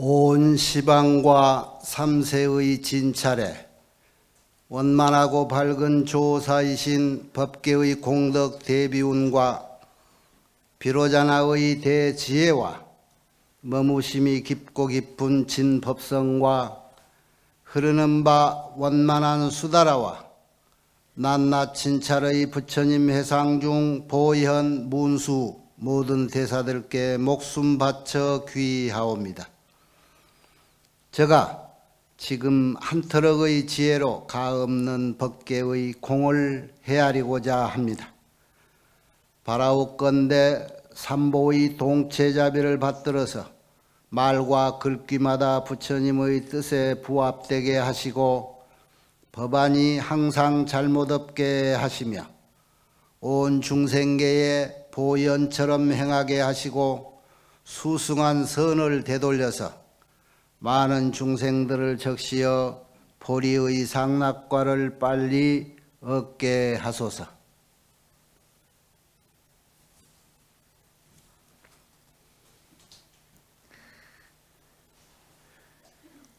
온 시방과 삼세의 진찰에 원만하고 밝은 조사이신 법계의 공덕 대비운과 비로자나의 대지혜와 머무심이 깊고 깊은 진법성과 흐르는 바 원만한 수다라와 낱낱 진찰의 부처님 해상 중 보현 문수 모든 대사들께 목숨 바쳐 귀하옵니다. 제가 지금 한터럭의 지혜로 가없는 법계의 공을 헤아리고자 합니다. 바라옵건대 삼보의 동체자비를 받들어서 말과 글귀마다 부처님의 뜻에 부합되게 하시고 법안이 항상 잘못 없게 하시며 온 중생계에 보연처럼 행하게 하시고 수승한 선을 되돌려서 많은 중생들을 적시어 보리의 상락과를 빨리 얻게 하소서.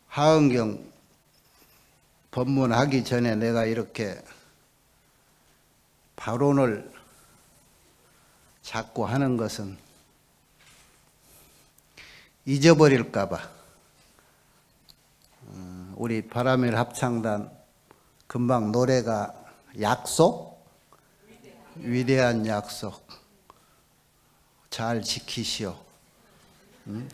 하은경 법문하기 전에 내가 이렇게 발언을 자꾸 하는 것은 잊어버릴까봐 어, 우리 바라밀 합창단 금방 노래가 약속 위대한 약속 잘 지키시오. 응?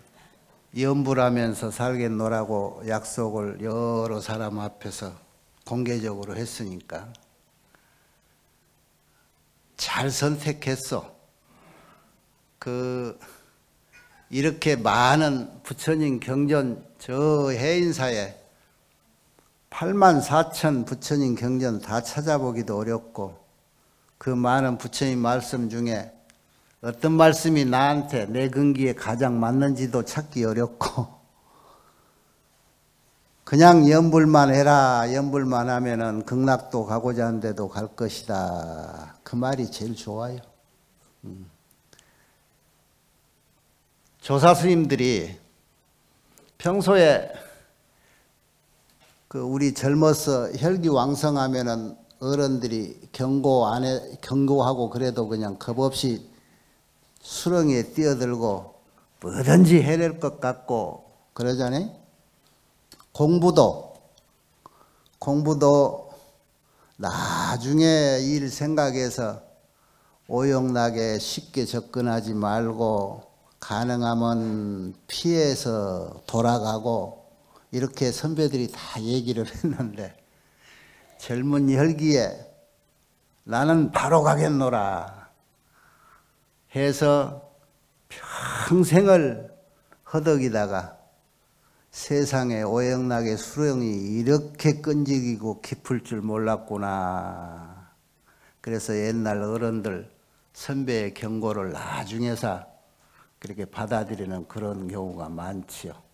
염불하면서 살겠노라고 약속을 여러 사람 앞에서 공개적으로 했으니까 잘 선택했어. 그 이렇게 많은 부처님 경전 저 해인사에 8만 4천 부처님 경전 다 찾아보기도 어렵고 그 많은 부처님 말씀 중에 어떤 말씀이 나한테 내 근기에 가장 맞는지도 찾기 어렵고 그냥 연불만 해라 연불만 하면은 극락도 가고자 하는데도 갈 것이다 그 말이 제일 좋아요 음. 조사 스님들이 평소에 그 우리 젊어서 혈기왕성하면은 어른들이 경고 안에 경고하고 그래도 그냥 겁 없이 수렁에 뛰어들고 뭐든지 해낼 것 같고 그러잖아요. 공부도 공부도 나중에 일 생각해서 오용나게 쉽게 접근하지 말고 가능하면 피해서 돌아가고 이렇게 선배들이 다 얘기를 했는데 젊은 혈기에 나는 바로 가겠노라 해서 평생을 허덕이다가 세상에 오영락의 수령이 이렇게 끈질기고 깊을 줄 몰랐구나. 그래서 옛날 어른들 선배의 경고를 나중에서 그렇게 받아들이는 그런 경우가 많지요.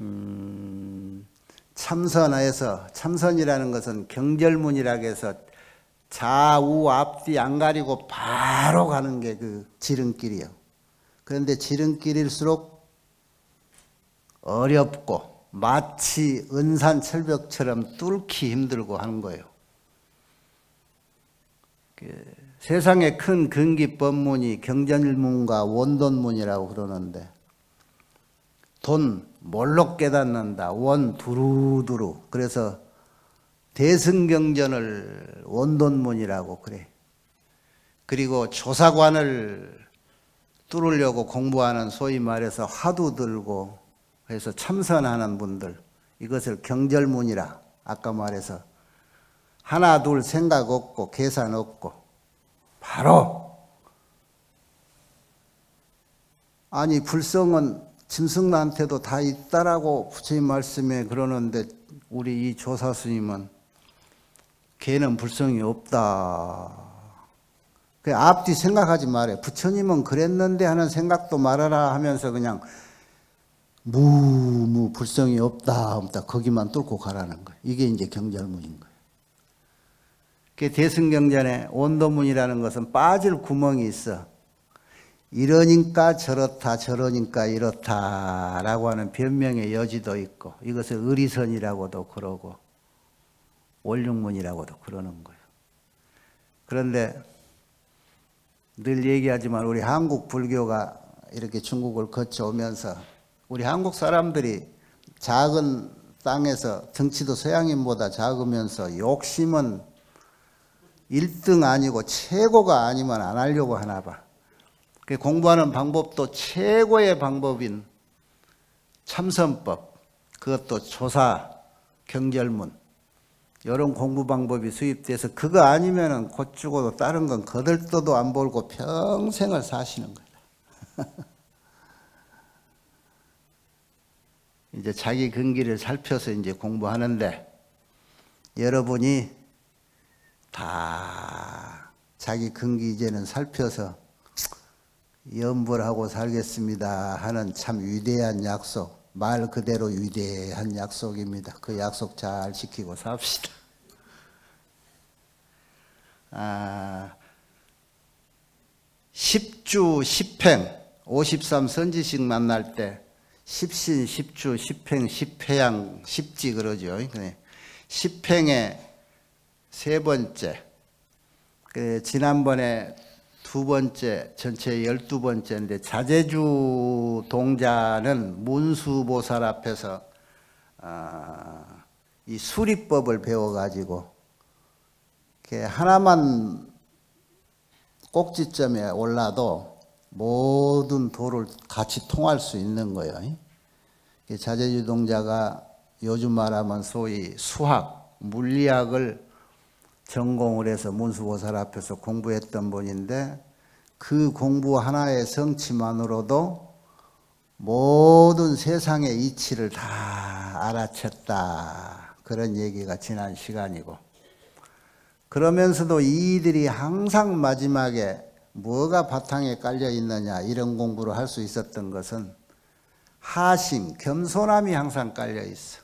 음, 참선에서 참선이라는 것은 경절문이라고 해서 좌우 앞뒤 안 가리고 바로 가는 게 그 지름길이요. 그런데 지름길일수록 어렵고 마치 은산 철벽처럼 뚫기 힘들고 하는 거예요. 그 세상에 큰 근기 법문이 경전문과 원돈문이라고 그러는데 돈 뭘로 깨닫는다 원 두루두루 그래서 대승경전을 원돈문이라고 그래. 그리고 조사관을 뚫으려고 공부하는 소위 말해서 화두 들고 해서 참선하는 분들 이것을 경절문이라 아까 말해서 하나 둘 생각 없고 계산 없고 바로 아니 불성은 짐승한테도 다 있다라고 부처님 말씀에 그러는데 우리 이 조사 스님은 걔는 불성이 없다. 그 앞뒤 생각하지 말아요. 부처님은 그랬는데 하는 생각도 말아라 하면서 그냥 무무 불성이 없다 없다 거기만 뚫고 가라는 거예요. 이게 이제 경절문인 거예요. 그 대승경전에 온도문이라는 것은 빠질 구멍이 있어. 이러니까 저렇다 저러니까 이렇다라고 하는 변명의 여지도 있고 이것을 의리선이라고도 그러고 원륜문이라고도 그러는 거예요. 그런데 늘 얘기하지만 우리 한국 불교가 이렇게 중국을 거쳐오면서 우리 한국 사람들이 작은 땅에서 덩치도 서양인보다 작으면서 욕심은 1등 아니고 최고가 아니면 안 하려고 하나 봐. 그 공부하는 방법도 최고의 방법인 참선법, 그것도 조사, 경절문, 이런 공부 방법이 수입돼서 그거 아니면 은 곧 죽어도 다른 건 거들떠도 안 벌고 평생을 사시는 거다. 이제 자기 근기를 살펴서 이제 공부하는데 여러분이 다 자기 근기 이제는 살펴서 염불하고 살겠습니다 하는 참 위대한 약속, 말 그대로 위대한 약속입니다. 그 약속 잘 지키고 삽시다. 아, 10주 10행, 53 선지식 만날 때 10신, 10주, 10행, 10회양, 10지 그러죠. 10행의 세 번째, 그 지난번에 두 번째, 전체 열두 번째인데 자제주 동자는 문수보살 앞에서 아, 이 수리법을 배워가지고 하나만 꼭지점에 올라도 모든 도를 같이 통할 수 있는 거예요. 자제주 동자가 요즘 말하면 소위 수학, 물리학을 전공을 해서 문수보살 앞에서 공부했던 분인데 그 공부 하나의 성취만으로도 모든 세상의 이치를 다 알아챘다. 그런 얘기가 지난 시간이고. 그러면서도 이들이 항상 마지막에 뭐가 바탕에 깔려 있느냐 이런 공부를 할 수 있었던 것은 하심, 겸손함이 항상 깔려 있어.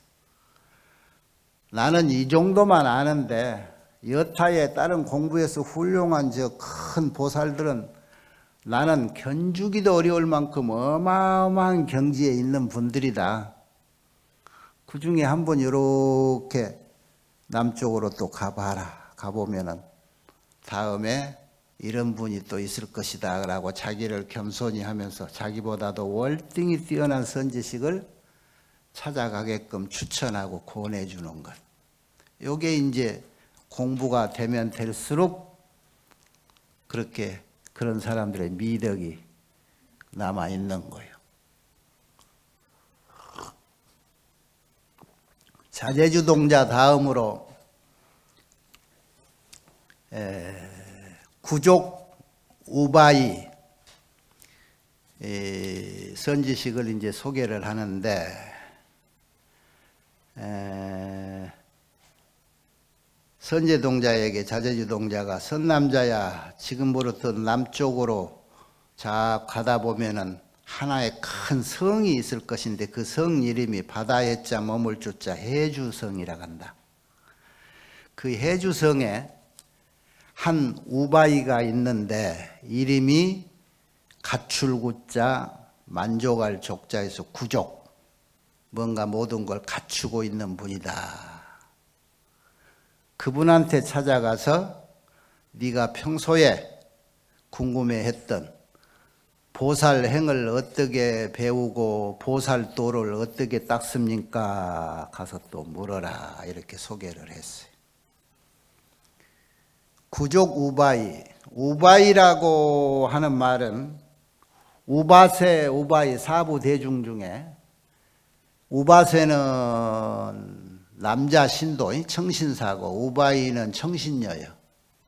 나는 이 정도만 아는데 여타의 다른 공부에서 훌륭한 저 큰 보살들은 나는 견주기도 어려울 만큼 어마어마한 경지에 있는 분들이다. 그 중에 한 번 이렇게 남쪽으로 또 가봐라. 가보면은 다음에 이런 분이 또 있을 것이다. 라고 자기를 겸손히 하면서 자기보다도 월등히 뛰어난 선지식을 찾아가게끔 추천하고 권해 주는 것. 요게 이제 공부가 되면 될수록 그렇게 그런 사람들의 미덕이 남아 있는 거예요. 자제주 동자 다음으로 구족 우바이 선지식을 이제 소개를 하는데 선제 동자에게 자제주 동자가 선남자야 지금부터 남쪽으로 자 가다 보면은 하나의 큰 성이 있을 것인데 그 성 이름이 바다의 자 머물 주자 해주성이라 한다. 그 해주성에 한 우바이가 있는데 이름이 가출구자 만족할 족자에서 구족 뭔가 모든 걸 갖추고 있는 분이다. 그분한테 찾아가서 네가 평소에 궁금해했던 보살 행을 어떻게 배우고 보살도를 어떻게 닦습니까? 가서 또 물어라 이렇게 소개를 했어요. 구족 우바이 우바이라고 하는 말은 우바세 우바이 사부 대중 중에 우바세는 남자 신도 청신사고 우바이는 청신녀예요.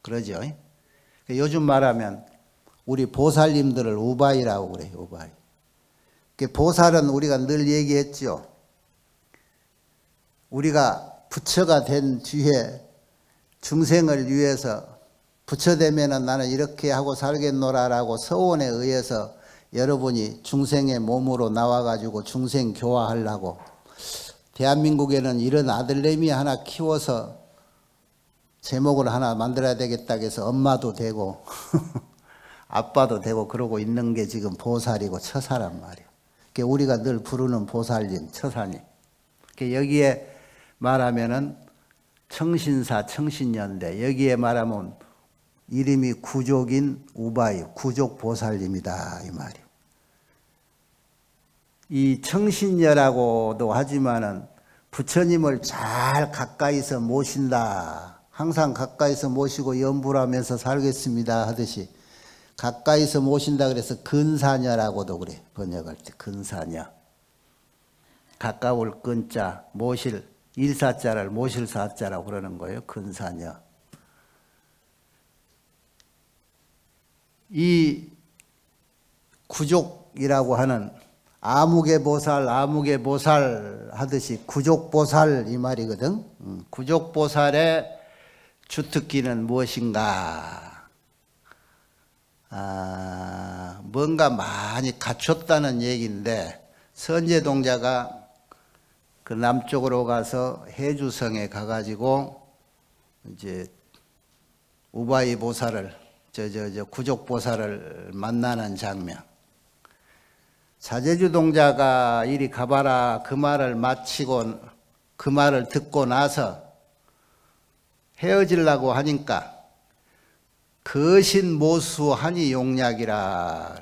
그러죠. 요즘 말하면 우리 보살님들을 우바이라고 그래요. 우바이. 보살은 우리가 늘 얘기했죠. 우리가 부처가 된 뒤에 중생을 위해서 부처 되면은 나는 이렇게 하고 살겠노라라고 서원에 의해서 여러분이 중생의 몸으로 나와가지고 중생 교화하려고 대한민국에는 이런 아들내미 하나 키워서 제목을 하나 만들어야 되겠다 해서 엄마도 되고 아빠도 되고 그러고 있는 게 지금 보살이고 처사란 말이에요. 그러니까 우리가 늘 부르는 보살님, 처사님. 그러니까 여기에 말하면은 청신사, 청신연대 여기에 말하면 이름이 구족인 우바이, 구족 보살님이다 이 말이에요. 이 청신녀라고도 하지만은 부처님을 잘 가까이서 모신다. 항상 가까이서 모시고 연불하면서 살겠습니다 하듯이 가까이서 모신다 그래서 근사녀라고도 그래 번역할 때. 근사녀. 가까울 근자 모실 일사자를 모실 사자라고 그러는 거예요 근사녀. 이 구족이라고 하는 아무개 보살, 아무개 보살 하듯이 구족 보살 이 말이거든. 음, 구족 보살의 주특기는 무엇인가? 아, 뭔가 많이 갖췄다는 얘기인데 선제동자가 그 남쪽으로 가서 해주성에 가가지고 이제 우바이 보살을 저 저 저 구족 보살을 만나는 장면. 사제주 동자가 이리 가봐라 그 말을 마치고 그 말을 듣고 나서 헤어지려고 하니까 거신 모수 한이 용약이라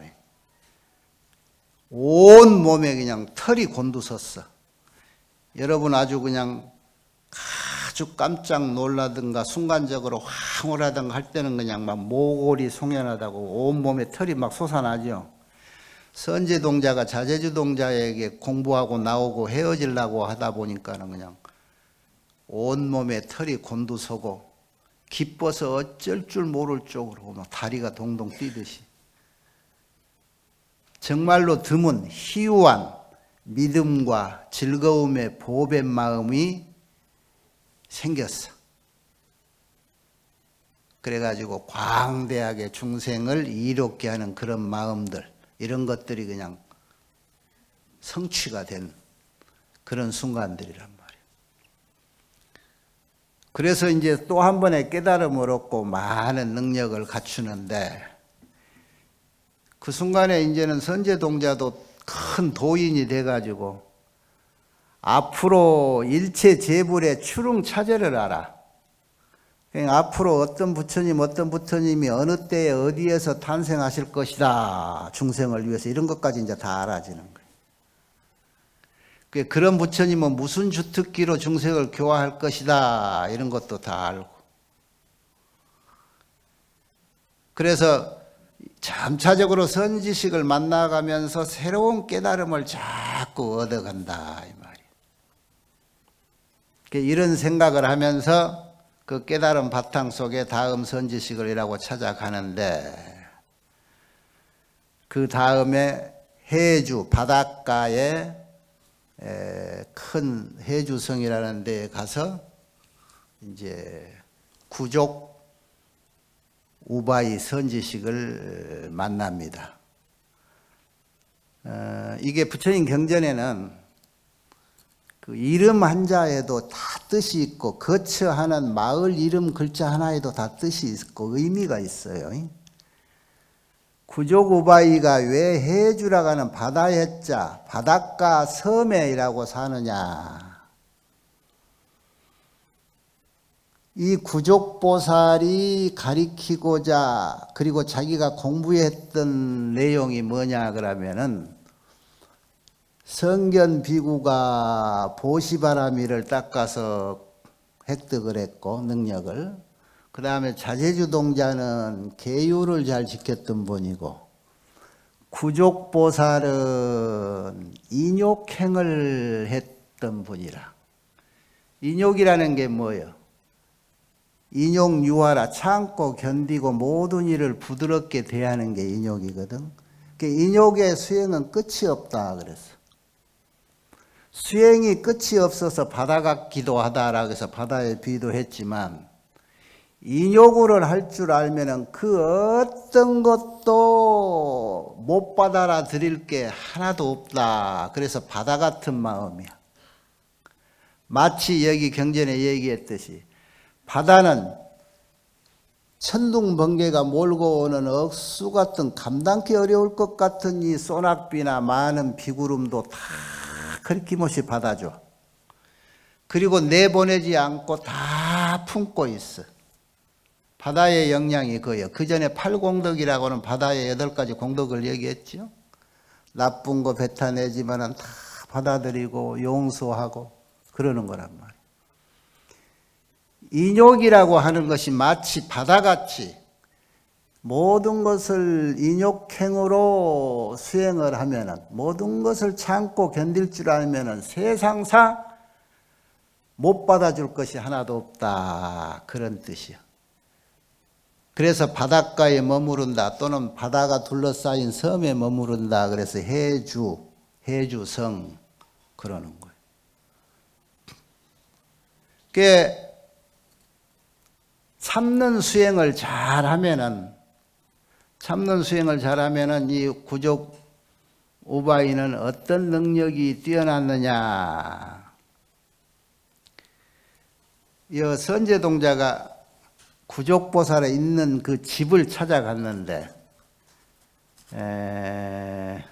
온 몸에 그냥 털이 곤두섰어. 여러분 아주 그냥 아주 깜짝 놀라든가 순간적으로 황홀하든가 할 때는 그냥 막 모골이 송연하다고 온 몸에 털이 막 솟아나죠. 선제 동자가 자제주 동자에게 공부하고 나오고 헤어지려고 하다 보니까는 그냥 온 몸에 털이 곤두서고 기뻐서 어쩔 줄 모를 쪽으로 막 다리가 동동 뛰듯이 정말로 드문 희우한 믿음과 즐거움의 보배 마음이 생겼어. 그래가지고 광대하게 중생을 이롭게 하는 그런 마음들 이런 것들이 그냥 성취가 된 그런 순간들이란 말이에요. 그래서 이제 또 한 번의 깨달음을 얻고 많은 능력을 갖추는데 그 순간에 이제는 선제동자도 큰 도인이 돼가지고 앞으로 일체 재불의 추릉 차제를 알아. 그러니까 앞으로 어떤 부처님, 어떤 부처님이 어느 때에 어디에서 탄생하실 것이다. 중생을 위해서 이런 것까지 이제 다 알아지는 거예요. 그런 부처님은 무슨 주특기로 중생을 교화할 것이다. 이런 것도 다 알고. 그래서 점차적으로 선지식을 만나가면서 새로운 깨달음을 자꾸 얻어간다. 이 말이에요. 이런 생각을 하면서 그 깨달은 바탕 속에 다음 선지식을 이라고 찾아가는데 그 다음에 해주 바닷가에 큰 해주성이라는 데에 가서 이제 구족 우바이 선지식을 만납니다. 어, 이게 부처님 경전에는 그 이름 한자에도 다 뜻이 있고 거처하는 마을 이름 글자 하나에도 다 뜻이 있고 의미가 있어요. 구조구바이가 왜 해주라고 하는 바다의 자, 바닷가 섬에라고 사느냐. 이 구족보살이 가리키고자 그리고 자기가 공부했던 내용이 뭐냐 그러면은 성견 비구가 보시바라미를 닦아서 획득을 했고 능력을 그 다음에 자제주 동자는 계율을 잘 지켰던 분이고 구족보살은 인욕행을 했던 분이라 인욕이라는 게 뭐예요? 인욕 유화라 참고 견디고 모든 일을 부드럽게 대하는 게 인욕이거든. 그 인욕의 수행은 끝이 없다 그랬어. 수행이 끝이 없어서 바다가 기도 하다라고 해서 바다에 비도했지만 인욕을 할 줄 알면은 그 어떤 것도 못 받아라 드릴 게 하나도 없다. 그래서 바다 같은 마음이야. 마치 여기 경전에 얘기했듯이 바다는 천둥 번개가 몰고 오는 억수 같은 감당기 어려울 것 같은 이 소낙비나 많은 비구름도 다 그렇게못이 받아줘. 그리고 내보내지 않고 다 품고 있어. 바다의 영향이 그예요. 그 전에 팔공덕이라고는 바다의 여덟 가지 공덕을 얘기했죠. 나쁜 거 뱉어내지만 은 다 받아들이고 용서하고 그러는 거란 말이에요. 인욕이라고 하는 것이 마치 바다같이 모든 것을 인욕행으로 수행을 하면은 모든 것을 참고 견딜 줄 알면은 세상사 못 받아줄 것이 하나도 없다 그런 뜻이요. 그래서 바닷가에 머무른다 또는 바다가 둘러싸인 섬에 머무른다 그래서 해주 해주성 그러는 거예요. 그 참는 수행을 잘 하면은 참는 수행을 잘하면은 이 구족 우바이는 어떤 능력이 뛰어났느냐? 이 선제동자가 구족보살에 있는 그 집을 찾아갔는데 에...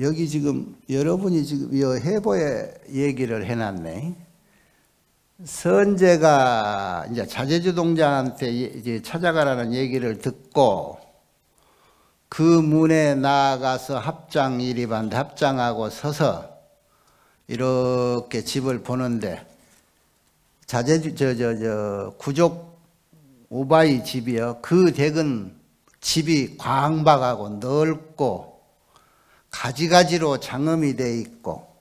여기 지금 여러분이 지금 이 해보에 얘기를 해놨네. 선제가 이제 자제주 동자한테 이제 찾아가라는 얘기를 듣고 그 문에 나아가서 합장 일입한데 합장하고 서서 이렇게 집을 보는데 자제주 저저저 구족 오바이 집이요. 그 댁은 집이 광박하고 넓고 가지가지로 장엄이 돼 있고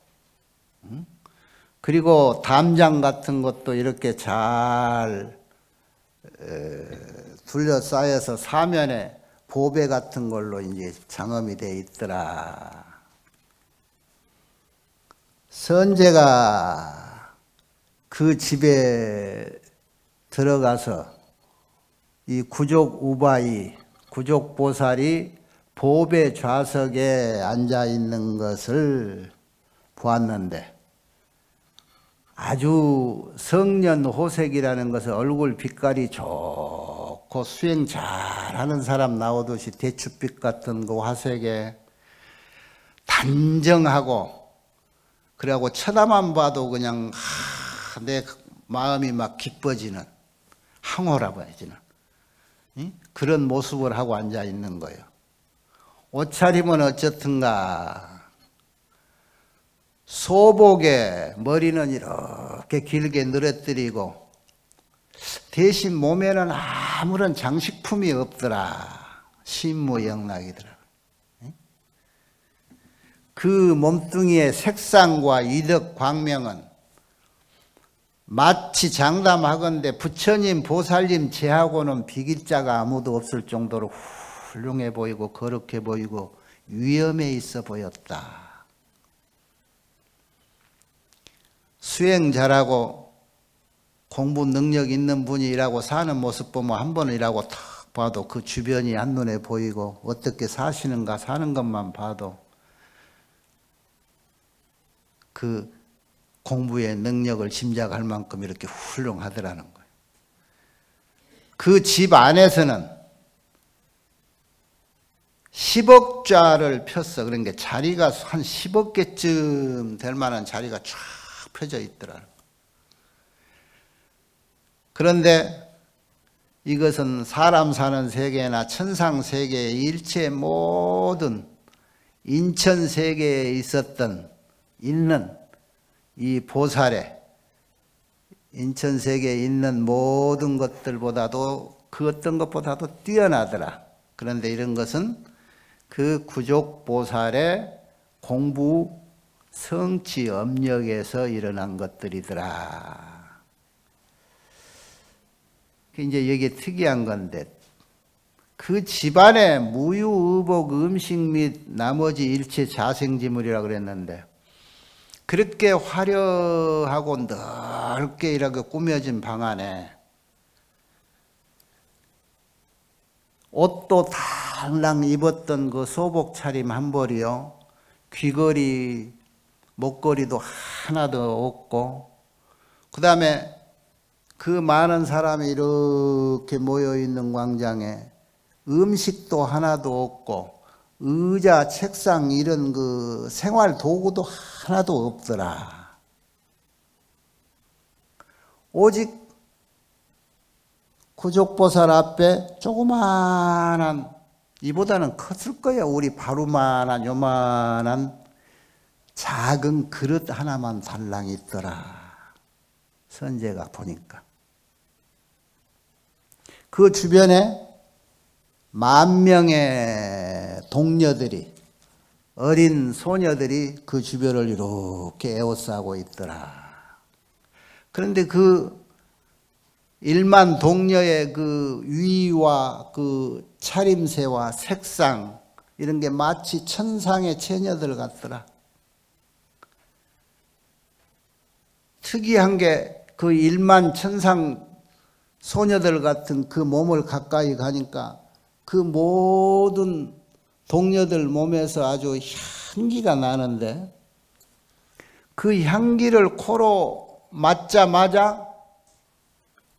그리고 담장 같은 것도 이렇게 잘 둘러싸여서 사면에 보배 같은 걸로 이제 장엄이 돼 있더라. 선제가 그 집에 들어가서 이 구족 우바이, 구족 보살이 보배 좌석에 앉아 있는 것을 보았는데 아주 성년 호색이라는 것은 얼굴 빛깔이 좋고 수행 잘하는 사람 나오듯이 대추빛 같은 그 화색에 단정하고 그래고 쳐다만 봐도 그냥 하, 내 마음이 막 기뻐지는 항호라고 해야지는 그런 모습을 하고 앉아 있는 거예요. 옷차림은 어쨌든가 소복에 머리는 이렇게 길게 늘어뜨리고 대신 몸에는 아무런 장식품이 없더라. 신무 영락이더라. 그 몸뚱이의 색상과 이덕 광명은 마치 장담하건대 부처님 보살님 제하고는 비길 자가 아무도 없을 정도로 훌륭해 보이고 거룩해 보이고 위험에 있어 보였다. 수행 잘하고 공부 능력 있는 분이 일하고 사는 모습 보면 한 일하고 탁 봐도 그 주변이 한눈에 보이고 어떻게 사시는가 사는 것만 봐도 그 공부의 능력을 짐작할 만큼 이렇게 훌륭하더라는 거예요. 그 집 안에서는 10억 자를 폈어. 그런 게 자리가 한 10억 개쯤 될 만한 자리가 쫙 펴져 있더라. 그런데 이것은 사람 사는 세계나 천상 세계의 일체 모든 인천 세계에 있었던 있는 이 보살에 인천 세계에 있는 모든 것들보다도 그 어떤 것보다도 뛰어나더라. 그런데 이런 것은 그 구족 보살의 공부 성취 업력에서 일어난 것들이더라. 이제 여기 특이한 건데 그 집안의 무유의복 음식 및 나머지 일체 자생지물이라 그랬는데 그렇게 화려하고 넓게 이렇게 꾸며진 방 안에 옷도 달랑 입었던 그 소복 차림 한 벌이요. 귀걸이, 목걸이도 하나도 없고, 그 다음에 그 많은 사람이 이렇게 모여 있는 광장에 음식도 하나도 없고 의자, 책상 이런 그 생활 도구도 하나도 없더라. 오직 구족보살 앞에 조그마한 이보다는 컸을 거야. 우리 바로만한 요만한 작은 그릇 하나만 달랑 있더라. 선제가 보니까. 그 주변에 만 명의 동녀들이 어린 소녀들이 그 주변을 이렇게 에워싸고 있더라. 그런데 그 일만 동녀의 그 위와 그 차림새와 색상 이런 게 마치 천상의 처녀들 같더라. 특이한 게 그 일만 천상 소녀들 같은 그 몸을 가까이 가니까 그 모든 동녀들 몸에서 아주 향기가 나는데 그 향기를 코로 맞자마자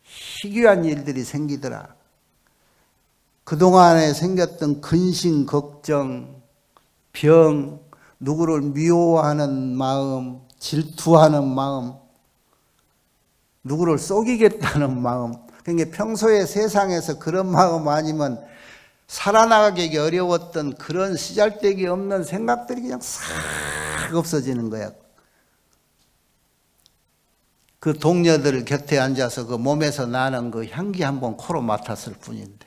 희귀한 일들이 생기더라. 그동안에 생겼던 근심, 걱정, 병, 누구를 미워하는 마음, 질투하는 마음, 누구를 속이겠다는 마음. 그러니까 평소에 세상에서 그런 마음 아니면 살아나가기 어려웠던 그런 시잘데기 없는 생각들이 그냥 싹 없어지는 거야. 그 동료들 곁에 앉아서 그 몸에서 나는 그 향기 한번 코로 맡았을 뿐인데.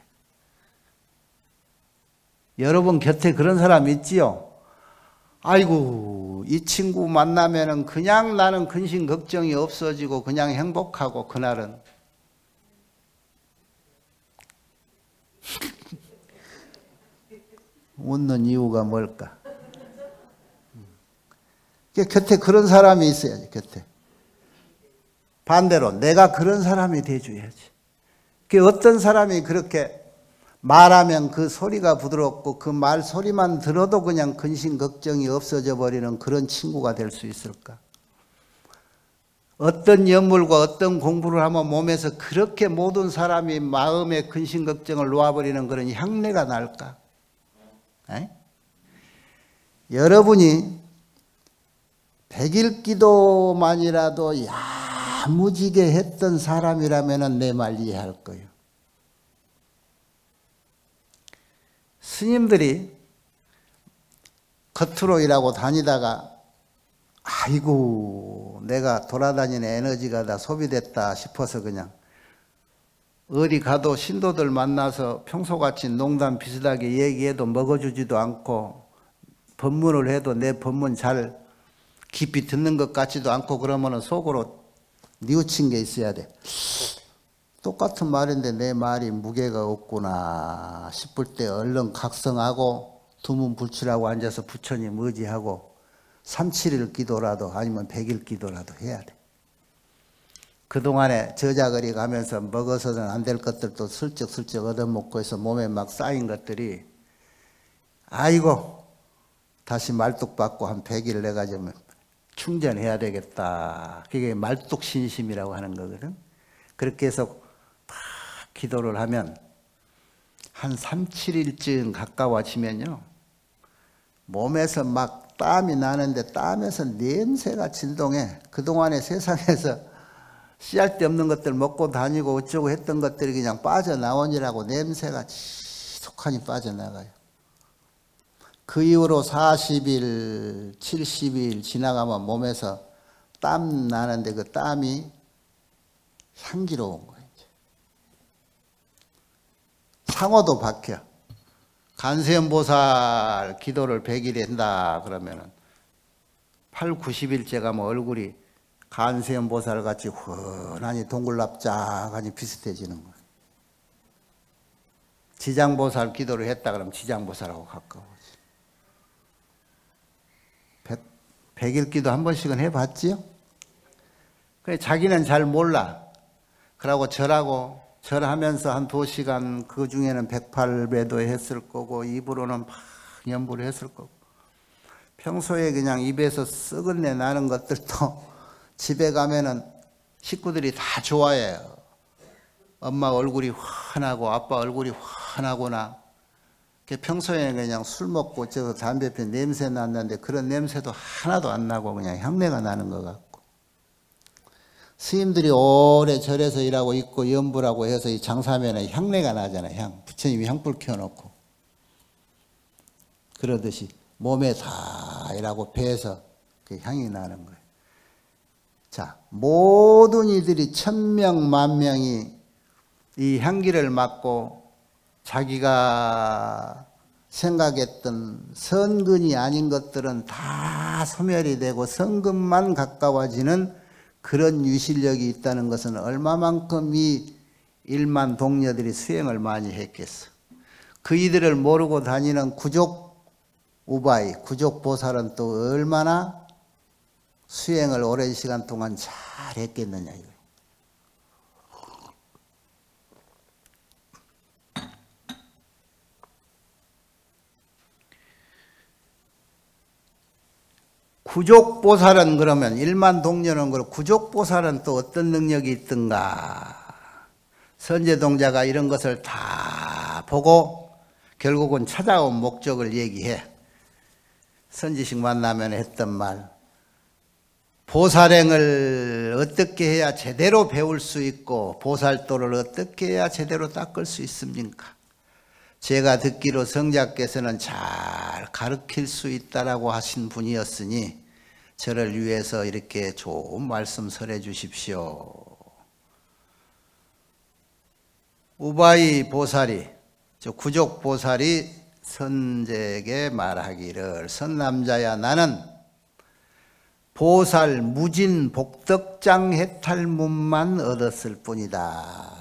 여러분 곁에 그런 사람 있지요? 아이고, 이 친구 만나면은 그냥 나는 근심 걱정이 없어지고 그냥 행복하고 그날은 웃는 이유가 뭘까? 곁에 그런 사람이 있어야지, 곁에. 반대로 내가 그런 사람이 돼줘야지. 그 어떤 사람이 그렇게 말하면 그 소리가 부드럽고 그 말 소리만 들어도 그냥 근심 걱정이 없어져 버리는 그런 친구가 될 수 있을까? 어떤 연물과 어떤 공부를 하면 몸에서 그렇게 모든 사람이 마음의 근심 걱정을 놓아버리는 그런 향내가 날까? 에? 여러분이 백일 기도만이라도 야무지게 했던 사람이라면 내 말 이해할 거예요. 스님들이 겉으로 일하고 다니다가 아이고 내가 돌아다니는 에너지가 다 소비됐다 싶어서 그냥 어디 가도 신도들 만나서 평소같이 농담 비슷하게 얘기해도 먹어주지도 않고 법문을 해도 내 법문 잘 깊이 듣는 것 같지도 않고 그러면 속으로 뉘우친 게 있어야 돼. 똑같은 말인데 내 말이 무게가 없구나 싶을 때 얼른 각성하고 두문불출하고 앉아서 부처님 의지하고 3, 7일 기도라도 아니면 100일 기도라도 해야 돼. 그동안에 저자거리 가면서 먹어서는 안 될 것들도 슬쩍슬쩍 얻어먹고 해서 몸에 막 쌓인 것들이 아이고 다시 말뚝 받고 한 100일 내가 좀 충전해야 되겠다. 그게 말뚝신심이라고 하는 거거든. 그렇게 해서 막 기도를 하면 한 3, 7일쯤 가까워지면요. 몸에서 막 땀이 나는데 땀에서 냄새가 진동해. 그동안에 세상에서 씨알 데 없는 것들 먹고 다니고 어쩌고 했던 것들이 그냥 빠져나오니라고 냄새가 지속하니 빠져나가요. 그 이후로 40일, 70일 지나가면 몸에서 땀 나는데 그 땀이 향기로운 거예요. 상어도 박혀. 간세음보살 기도를 100일 한다 그러면은 8, 90일째 가면 얼굴이 간세음보살 같이 훤하니 동글납작하니 비슷해지는 거예요. 지장보살 기도를 했다 그러면 지장보살하고 가까워지. 백, 백일 기도 한 번씩은 해봤지요? 그래 자기는 잘 몰라. 그러고 절하고 절하면서 한 두 시간 그 중에는 108배도 했을 거고 입으로는 막 연부를 했을 거고. 평소에 그냥 입에서 썩은 내 나는 것들도 집에 가면은 식구들이 다 좋아해요. 엄마 얼굴이 환하고 아빠 얼굴이 환하거나. 평소에 그냥 술 먹고 저 담배 피 냄새 났는데 그런 냄새도 하나도 안 나고 그냥 향내가 나는 것 같고 스님들이 오래 절에서 일하고 있고 연부라고 해서 이 장사면에 향내가 나잖아요. 향 부처님이 향불 켜놓고 그러듯이 몸에 다 일하고 배에서 그 향이 나는 거예요. 자 모든 이들이 천명 만명이 이 향기를 맡고 자기가 생각했던 선근이 아닌 것들은 다 소멸이 되고 성근만 가까워지는 그런 유실력이 있다는 것은 얼마만큼 이 일만 동료들이 수행을 많이 했겠어. 그 이들을 모르고 다니는 구족 우바이, 구족 보살은 또 얼마나 수행을 오랜 시간 동안 잘 했겠느냐 구족보살은 그러면 일만 동료는 그렇고 구족보살은 또 어떤 능력이 있던가. 선제동자가 이런 것을 다 보고 결국은 찾아온 목적을 얘기해. 선지식 만나면 했던 말. 보살행을 어떻게 해야 제대로 배울 수 있고 보살도를 어떻게 해야 제대로 닦을 수 있습니까? 제가 듣기로 성자께서는 잘 가르칠 수 있다라고 하신 분이었으니 저를 위해서 이렇게 좋은 말씀 설해 주십시오. 우바이 보살이 저 구족 보살이 선제에게 말하기를 선남자야 나는 보살 무진 복덕장 해탈문만 얻었을 뿐이다.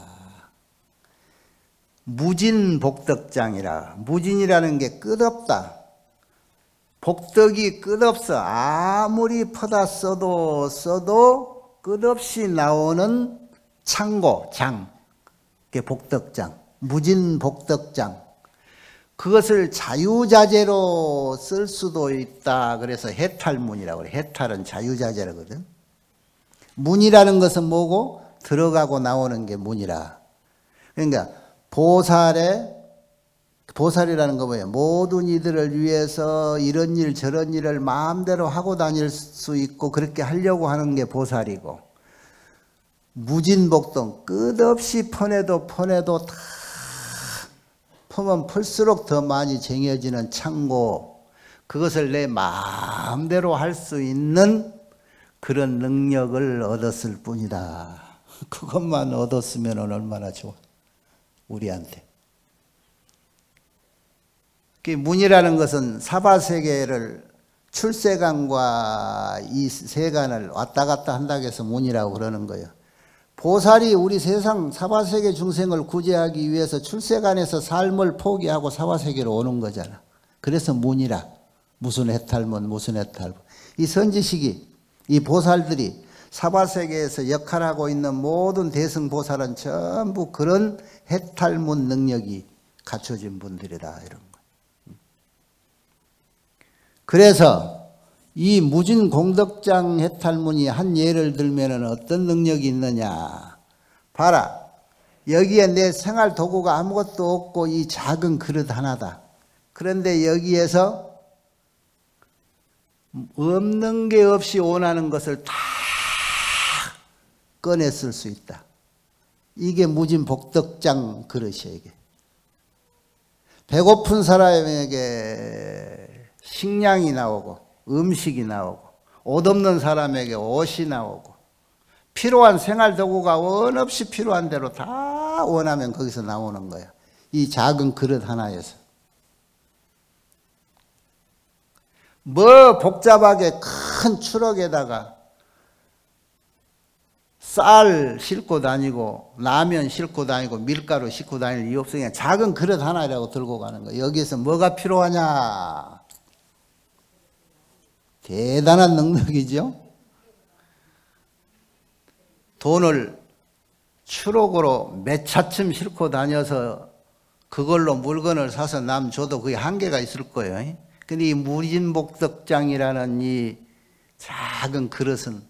무진 복덕장이라 무진이라는 게 끝없다. 복덕이 끝없어. 아무리 퍼다 써도 써도 끝없이 나오는 창고, 장. 그게 복덕장. 무진 복덕장. 그것을 자유자재로 쓸 수도 있다. 그래서 해탈문이라고 그래. 해탈은 자유자재라거든. 문이라는 것은 뭐고? 들어가고 나오는 게 문이라. 그러니까 보살의 보살이라는 거 뭐예요? 모든 이들을 위해서 이런 일 저런 일을 마음대로 하고 다닐 수 있고 그렇게 하려고 하는 게 보살이고 무진복동 끝없이 퍼내도 퍼내도 다 퍼면 풀수록 더 많이 쟁여지는 창고 그것을 내 마음대로 할 수 있는 그런 능력을 얻었을 뿐이다. 그것만 얻었으면 얼마나 좋아. 우리한테. 그 문이라는 것은 사바세계를 출세관과 이 세간을 왔다 갔다 한다고 해서 문이라고 그러는 거예요. 보살이 우리 세상 사바세계 중생을 구제하기 위해서 출세관에서 삶을 포기하고 사바세계로 오는 거잖아. 그래서 문이라. 무슨 해탈문, 무슨 해탈문. 이 선지식이, 이 보살들이 사바세계에서 역할하고 있는 모든 대승보살은 전부 그런 해탈문 능력이 갖춰진 분들이다 이런 거. 그래서 이 무진 공덕장 해탈문이 한 예를 들면 어떤 능력이 있느냐? 봐라. 여기에 내 생활 도구가 아무것도 없고 이 작은 그릇 하나다. 그런데 여기에서 없는 게 없이 원하는 것을 다 꺼냈을 수 있다. 이게 무진 복덕장 그릇이야 이게. 배고픈 사람에게 식량이 나오고 음식이 나오고 옷 없는 사람에게 옷이 나오고 필요한 생활 도구가 원 없이 필요한 대로 다 원하면 거기서 나오는 거야. 이 작은 그릇 하나에서. 뭐 복잡하게 큰 추럭에다가 쌀 싣고 다니고 라면 싣고 다니고 밀가루 싣고 다닐 이유 없으니까 작은 그릇 하나라고 들고 가는 거예요. 여기에서 뭐가 필요하냐? 대단한 능력이죠. 돈을 추록으로 몇 차쯤 싣고 다녀서 그걸로 물건을 사서 남 줘도 그게 한계가 있을 거예요. 근데 이 무진복덕장이라는 이 작은 그릇은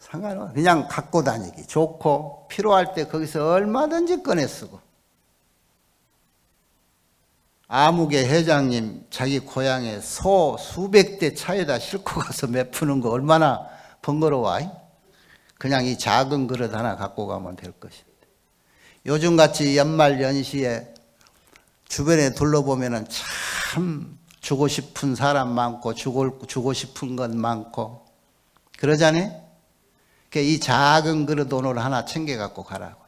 상관없어. 그냥 갖고 다니기 좋고 필요할 때 거기서 얼마든지 꺼내 쓰고. 아무개 회장님 자기 고향에 소 수백 대 차에다 싣고 가서 매푸는 거 얼마나 번거로워. 그냥 이 작은 그릇 하나 갖고 가면 될 것인데. 요즘같이 연말 연시에 주변에 둘러보면 참 주고 싶은 사람 많고 주고, 주고 싶은 것 많고 그러잖아요. 이 작은 그릇 오늘 하나 챙겨 갖고 가라고.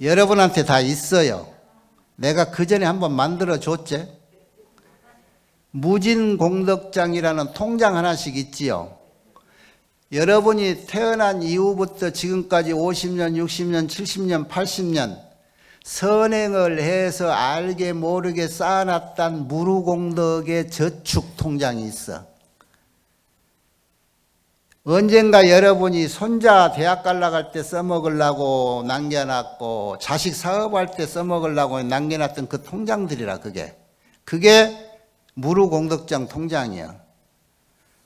여러분한테 다 있어요. 내가 그 전에 한번 만들어 줬지. 무진공덕장이라는 통장 하나씩 있지요. 여러분이 태어난 이후부터 지금까지 50년, 60년, 70년, 80년 선행을 해서 알게 모르게 쌓아놨던 무루공덕의 저축 통장이 있어. 언젠가 여러분이 손자 대학 갈라갈 때 써먹으려고 남겨놨고 자식 사업할 때 써먹으려고 남겨놨던 그 통장들이라 그게. 그게 무루공덕장 통장이야.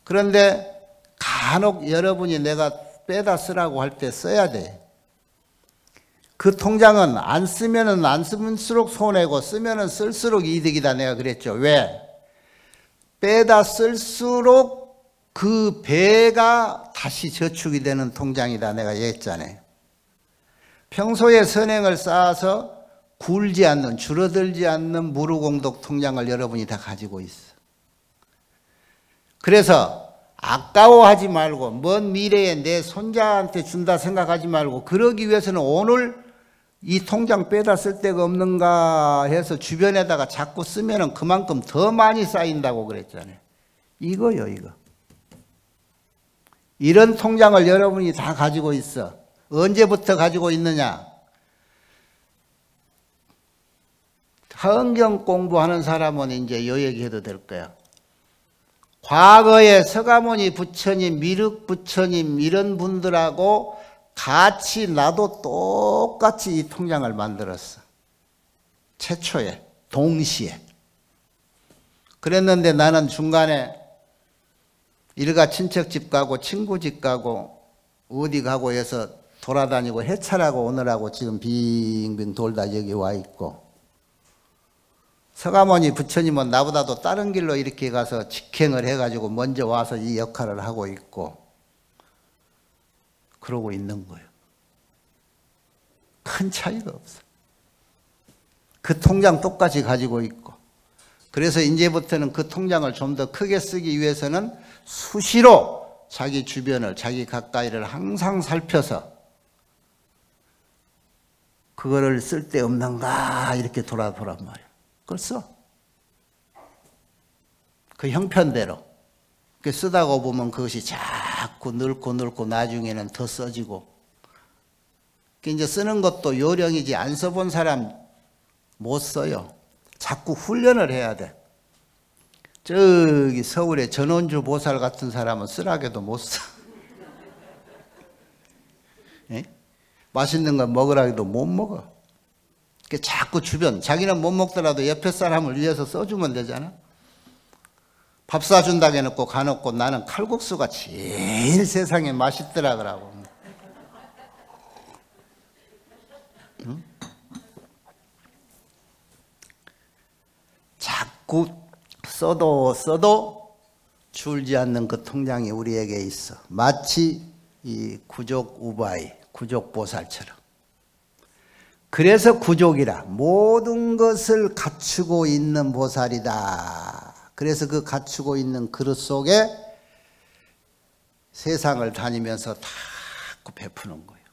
그런데 간혹 여러분이 내가 빼다 쓰라고 할 때 써야 돼. 그 통장은 안 쓰면은 안 쓸수록 손해고 쓰면은 쓸수록 이득이다 내가 그랬죠. 왜? 빼다 쓸수록 그 배가 다시 저축이 되는 통장이다 내가 얘기했잖아요. 평소에 선행을 쌓아서 굴지 않는 줄어들지 않는 무루공덕 통장을 여러분이 다 가지고 있어. 그래서 아까워하지 말고 먼 미래에 내 손자한테 준다 생각하지 말고 그러기 위해서는 오늘 이 통장 빼다 쓸 데가 없는가 해서 주변에다가 자꾸 쓰면은 그만큼 더 많이 쌓인다고 그랬잖아요. 이거요, 이거. 이런 통장을 여러분이 다 가지고 있어. 언제부터 가지고 있느냐? 성경 공부하는 사람은 이제 요 얘기해도 될 거야. 과거에 서가모니 부처님, 미륵 부처님 이런 분들하고 같이 나도 똑같이 이 통장을 만들었어. 최초에, 동시에. 그랬는데 나는 중간에 일가 친척 집 가고 친구 집 가고 어디 가고 해서 돌아다니고 해찰하고 오느라고 지금 빙빙 돌다 여기 와 있고 서가모니 부처님은 나보다도 다른 길로 이렇게 가서 직행을 해가지고 먼저 와서 이 역할을 하고 있고 그러고 있는 거예요. 큰 차이가 없어. 그 통장 똑같이 가지고 있고 그래서 이제부터는 그 통장을 좀 더 크게 쓰기 위해서는 수시로 자기 주변을 자기 가까이를 항상 살펴서 그거를 쓸데 없는가 이렇게 돌아보란 말이야. 그걸 써. 그 형편대로. 그 쓰다가 보면 그것이 자꾸 늙고 늙고 나중에는 더 써지고. 그 이제 쓰는 것도 요령이지 안 써본 사람 못 써요. 자꾸 훈련을 해야 돼. 저기 서울에 전원주 보살 같은 사람은 쓰라게도 못 써. 예? 맛있는 거 먹으라 해도 못 먹어. 자꾸 주변, 자기는 못 먹더라도 옆에 사람을 위해서 써주면 되잖아. 밥 사준다고 해놓고 가놓고 나는 칼국수가 제일 세상에 맛있더라 그러고. 응? 자꾸 써도 써도 줄지 않는 그 통장이 우리에게 있어. 마치 이 구족 우바이, 구족 보살처럼. 그래서 구족이라 모든 것을 갖추고 있는 보살이다. 그래서 그 갖추고 있는 그릇 속에 세상을 다니면서 다 베푸는 거예요.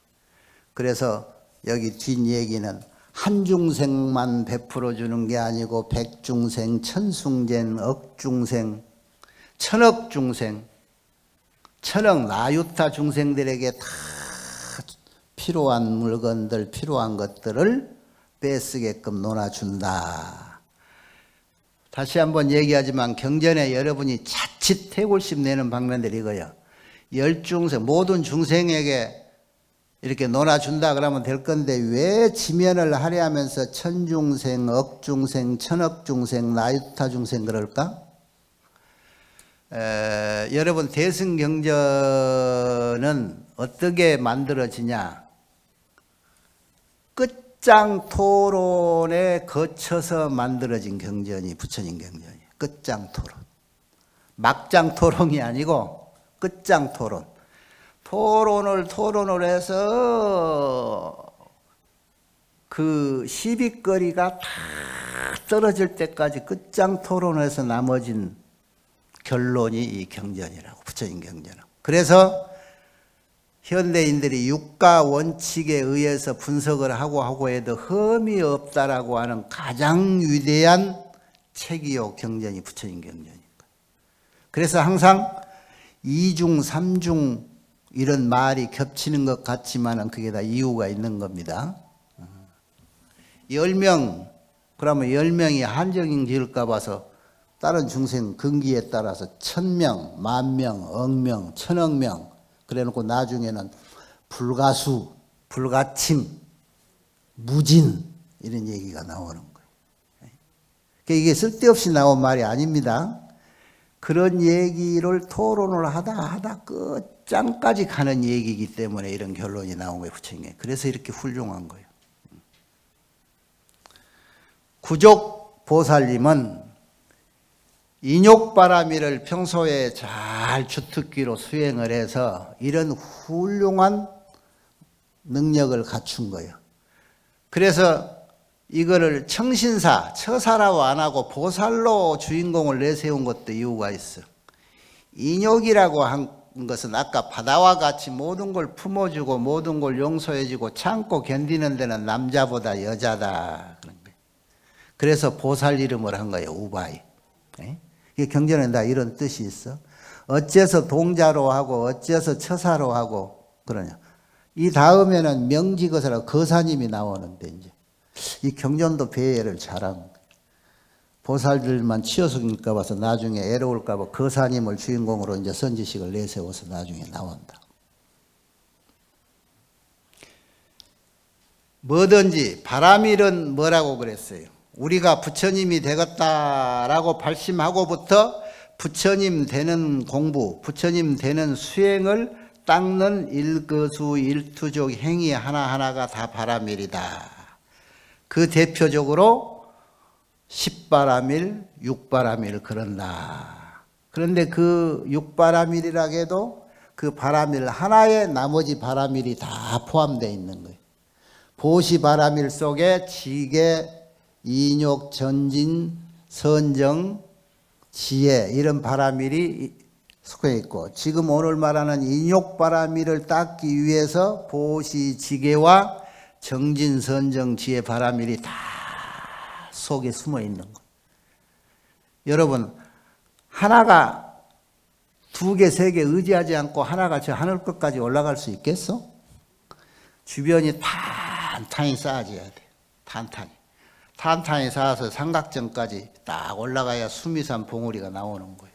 그래서 여기 뒷 얘기는 한 중생만 베풀어 주는 게 아니고 백중생, 천숭젠, 억중생, 천억 중생, 천억 나유타 중생들에게 다 필요한 물건들, 필요한 것들을 빼쓰게끔 논아준다. 다시 한번 얘기하지만 경전에 여러분이 자칫 해골심 내는 방면들이 이거요. 열중생, 모든 중생에게 이렇게 논아준다 그러면 될 건데 왜 지면을 하려 하면서 천중생, 억중생, 천억중생, 나유타 중생 그럴까? 에, 여러분 대승경전은 어떻게 만들어지냐? 끝장 토론에 거쳐서 만들어진 경전이 부처님 경전이 끝장 토론. 막장 토론이 아니고 끝장 토론. 토론을 토론을 해서 그 시비거리가 다 떨어질 때까지 끝장 토론해서 나머진 결론이 이 경전이라고 부처님 경전은. 그래서 현대인들이 육가 원칙에 의해서 분석을 하고 하고 해도 흠이 없다라고 하는 가장 위대한 책이요 경전이 부처님 경전입니다. 그래서 항상 이중 삼중 이런 말이 겹치는 것 같지만은 그게 다 이유가 있는 겁니다. 열명 그러면 열 명이 한정인 지을까 봐서 다른 중생 근기에 따라서 천 명, 만 명, 억 명, 천억 명 그래놓고 나중에는 불가수, 불가침, 무진 이런 얘기가 나오는 거예요. 그러니까 이게 쓸데없이 나온 말이 아닙니다. 그런 얘기를 토론을 하다 하다 끝 장까지 가는 얘기이기 때문에 이런 결론이 나온 거예요, 부처님이. 그래서 이렇게 훌륭한 거예요. 구족 보살님은 인욕바라미를 평소에 잘 주특기로 수행을 해서 이런 훌륭한 능력을 갖춘 거예요. 그래서 이거를 청신사, 처사라고 안 하고 보살로 주인공을 내세운 것도 이유가 있어. 인욕이라고 한 것은 아까 바다와 같이 모든 걸 품어주고 모든 걸 용서해주고 참고 견디는 데는 남자보다 여자다. 그래서 보살 이름을 한 거예요. 우바이. 이게 경전에 다 이런 뜻이 있어. 어째서 동자로 하고 어째서 처사로 하고 그러냐. 이 다음에는 명지거사라고 거사님이 나오는데 이제 이 경전도 배애를 잘한. 보살들만 치어서니까 봐서 나중에 애로울까 봐 거사님을 주인공으로 이제 선지식을 내세워서 나중에 나온다. 뭐든지 바람일은 뭐라고 그랬어요? 우리가 부처님이 되겠다라고 발심하고부터 부처님 되는 공부, 부처님 되는 수행을 닦는 일거수 일투족 행위 하나하나가 다 바람일이다. 그 대표적으로 십바람일, 육바람일 그런다. 그런데 그 육바람일이라고 해도 그 바람일 하나에 나머지 바람일이 다 포함되어 있는 거예요. 보시 바람일 속에 지계, 인욕, 전진, 선정, 지혜 이런 바람일이 속해 있고 지금 오늘 말하는 인욕 바람일을 닦기 위해서 보시, 지계와 정진, 선정, 지혜 바람일이 다 속에 숨어 있는 거. 여러분 하나가 두 개, 세 개 의지하지 않고 하나가 저 하늘 끝까지 올라갈 수 있겠어? 주변이 탄탄히 쌓아져야 돼. 탄탄히. 탄탄히 쌓아서 삼각정까지 딱 올라가야 수미산 봉우리가 나오는 거예요.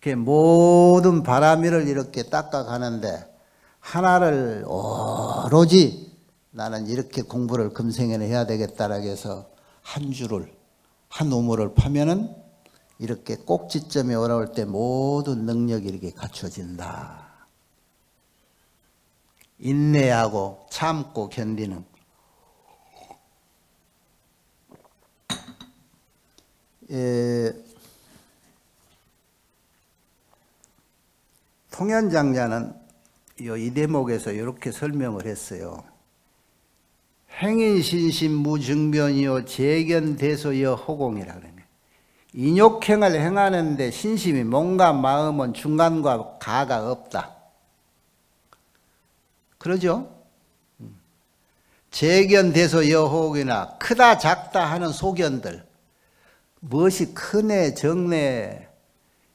그 모든 바람일을 이렇게 닦아가는데 하나를 오로지 나는 이렇게 공부를 금생에는 해야 되겠다라고 해서 한 줄을 한 우물을 파면은 이렇게 꼭지점에 올라올 때 모든 능력이 이렇게 갖춰진다. 인내하고 참고 견디는 에, 통연장자는 이 대목에서 이렇게 설명을 했어요. 행인신심 무증변이요 재견대소여 호공이라 그러네. 인욕행을 행하는데 신심이 몸과 마음은 중간과 가가 없다. 그러죠? 재견대소 여호이나 크다 작다 하는 소견들 무엇이 크네 적네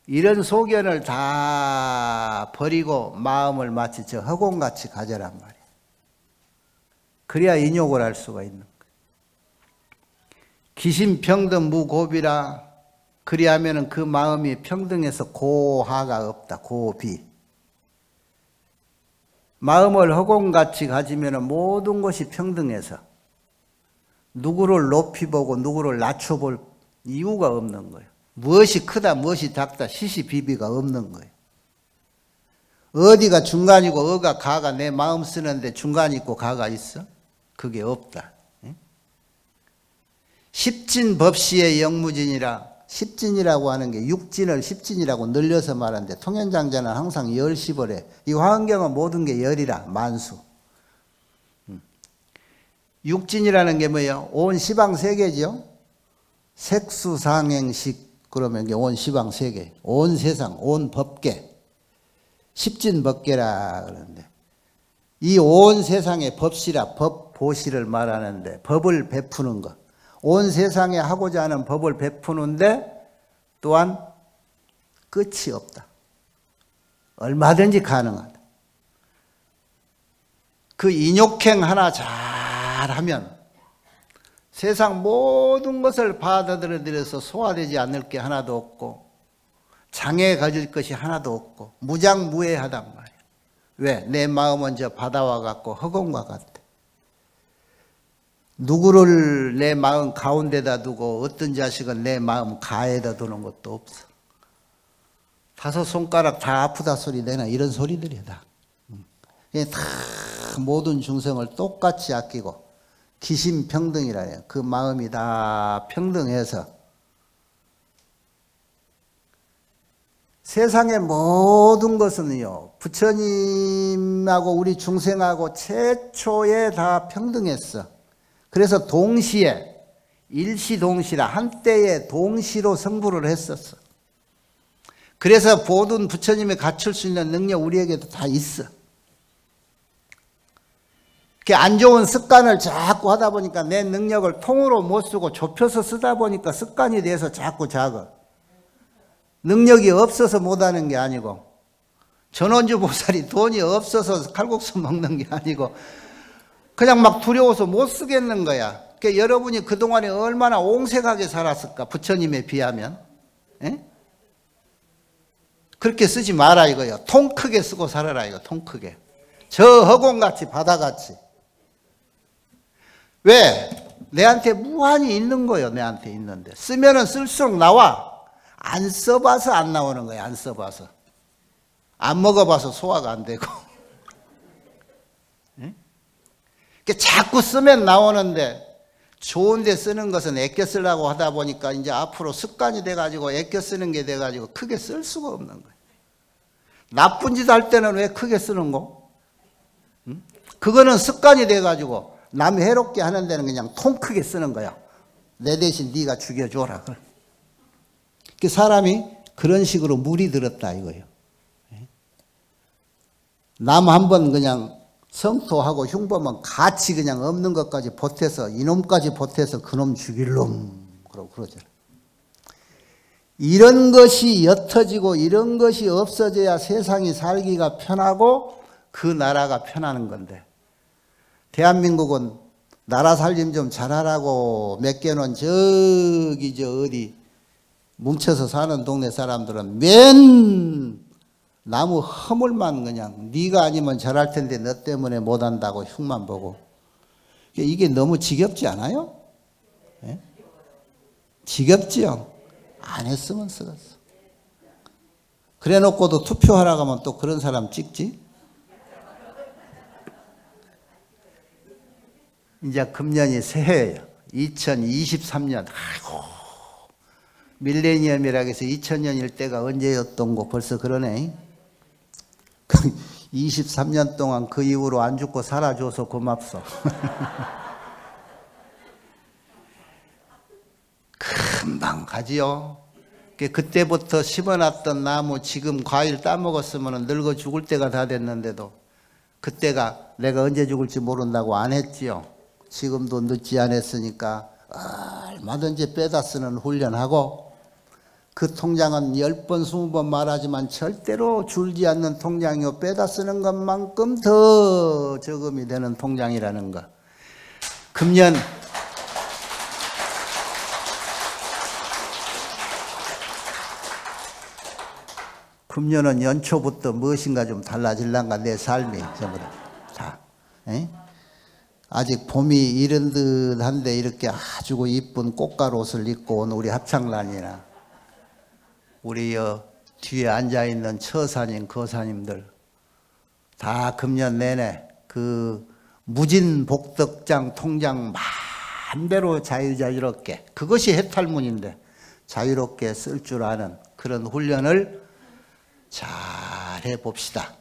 이런 소견을 다 버리고 마음을 마치 저 허공같이 가져란 말이에요. 그래야 인욕을 할 수가 있는 거예요. 기심평등 무고비라 그리하면 그 마음이 평등해서 고하가 없다. 고비. 마음을 허공같이 가지면 모든 것이 평등해서 누구를 높이 보고 누구를 낮춰볼 이유가 없는 거예요. 무엇이 크다 무엇이 작다 시시비비가 없는 거예요. 어디가 중간이고 어가 가가 내 마음 쓰는데 중간 있고 가가 있어? 그게 없다. 예? 십진 법시의 영무진이라 십진이라고 하는 게 육진을 십진이라고 늘려서 말하는데 통연장자는 항상 열십을 해. 이 화엄경은 모든 게 열이라 만수. 음. 육진이라는 게 뭐예요? 온 시방 세계죠. 색수상행식 그러면 이게 온 시방 세계, 온 세상, 온 법계, 십진 법계라 그러는데 이 온 세상의 법시라 법 보시를 말하는데 법을 베푸는 것. 온 세상에 하고자 하는 법을 베푸는데 또한 끝이 없다. 얼마든지 가능하다. 그 인욕행 하나 잘하면 세상 모든 것을 받아들여서 소화되지 않을 게 하나도 없고 장애 가질 것이 하나도 없고 무장무해하단 말이야. 왜? 내 마음은 저 바다와 같고 허공과 같아. 누구를 내 마음 가운데다 두고 어떤 자식은 내 마음 가에다 두는 것도 없어. 다섯 손가락 다 아프다 소리 내나 이런 소리들이야 다. 다 모든 중생을 똑같이 아끼고 기심평등이라 해요. 그 마음이 다 평등해서 세상의 모든 것은요 부처님하고 우리 중생하고 최초에 다 평등했어. 그래서 동시에 일시동시라 한때에 동시로 성불을 했었어. 그래서 모든 부처님이 갖출 수 있는 능력 우리에게도 다 있어. 안 좋은 습관을 자꾸 하다 보니까 내 능력을 통으로 못 쓰고 좁혀서 쓰다 보니까 습관이 돼서 자꾸 작아. 능력이 없어서 못하는 게 아니고 전원주 보살이 돈이 없어서 칼국수 먹는 게 아니고 그냥 막 두려워서 못 쓰겠는 거야. 그러니까 여러분이 그동안에 얼마나 옹색하게 살았을까 부처님에 비하면 에? 그렇게 쓰지 마라 이거요. 통 크게 쓰고 살아라 이거 통 크게. 저 허공같이 바다같이 왜? 내한테 무한히 있는 거예요. 내한테 있는데. 쓰면은 쓸수록 나와. 안 써봐서 안 나오는 거예요. 안 써봐서. 안 먹어봐서 소화가 안 되고. 자꾸 쓰면 나오는데 좋은데 쓰는 것은 애껴 쓰려고 하다 보니까 이제 앞으로 습관이 돼가지고 애껴 쓰는 게 돼가지고 크게 쓸 수가 없는 거예요. 나쁜 짓 할 때는 왜 크게 쓰는 거? 응? 그거는 습관이 돼가지고 남 해롭게 하는 데는 그냥 통 크게 쓰는 거야. 내 대신 네가 죽여줘라. 그 사람이 그런 식으로 물이 들었다 이거예요. 남 한 번 그냥 성토하고 흉보면 같이 그냥 없는 것까지 보태서 이놈까지 보태서 그놈 죽일 놈 그러고 그러죠. 이런 것이 옅어지고 이런 것이 없어져야 세상이 살기가 편하고 그 나라가 편하는 건데 대한민국은 나라 살림 좀 잘하라고 몇 개는 저기 저 어디 뭉쳐서 사는 동네 사람들은 맨 나무 허물만 그냥 네가 아니면 잘할 텐데 너 때문에 못한다고 흉만 보고 이게 너무 지겹지 않아요? 예? 지겹지요? 안 했으면 쓰겠어. 그래 놓고도 투표하라고 하면 또 그런 사람 찍지? 이제 금년이 새해예요. 2023년. 아이고. 밀레니엄이라고 해서 2000년일 때가 언제였던 거 벌써 그러네. 23년 동안 그 이후로 안 죽고 살아줘서 고맙소. 금방 가지요. 그때부터 심어놨던 나무 지금 과일 따먹었으면 늙어 죽을 때가 다 됐는데도 그때가 내가 언제 죽을지 모른다고 안 했지요. 지금도 늦지 않았으니까 얼마든지 빼다 쓰는 훈련하고 그 통장은 10번, 20번 말하지만 절대로 줄지 않는 통장이요. 빼다 쓰는 것만큼 더 저금이 되는 통장이라는 거. 금년 금년은 연초부터 무엇인가 좀 달라질란가 내 삶이 전부 다. 에? 아직 봄이 이른 듯한데 이렇게 아주 이쁜 꽃가루 옷을 입고 온 우리 합창란이나 우리 여 뒤에 앉아 있는 처사님, 거사님들 다 금년 내내 그 무진 복덕장 통장 마음대로 자유자유롭게 그것이 해탈문인데 자유롭게 쓸 줄 아는 그런 훈련을 잘 해봅시다.